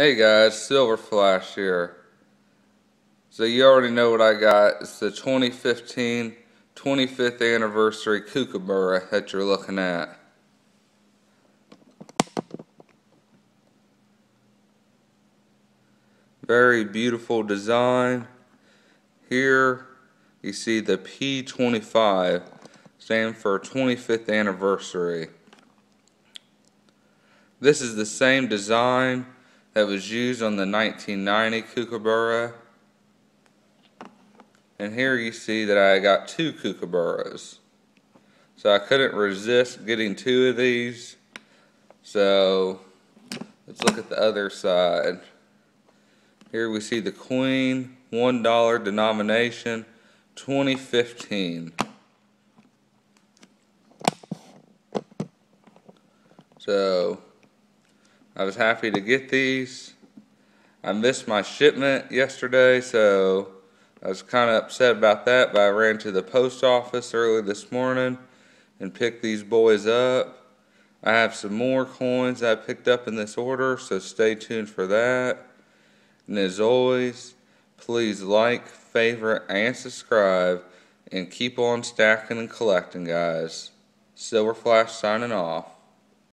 Hey guys, Silver Flash here. So you already know what I got. It's the 2015 25th anniversary Kookaburra that you're looking at. Very beautiful design. Here you see the P25 stand for 25th anniversary. This is the same design that was used on the 1990 Kookaburra. And here you see that I got two Kookaburras. So I couldn't resist getting two of these. So let's look at the other side. Here we see the Queen, $1 denomination, 2015. So I was happy to get these. I missed my shipment yesterday, so I was kind of upset about that, but I ran to the post office early this morning and picked these boys up. I have some more coins I picked up in this order, so stay tuned for that. And as always, please like, favorite, and subscribe, and keep on stacking and collecting, guys. Silver Flash signing off.